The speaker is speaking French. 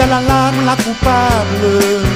La a l'âme la coupable.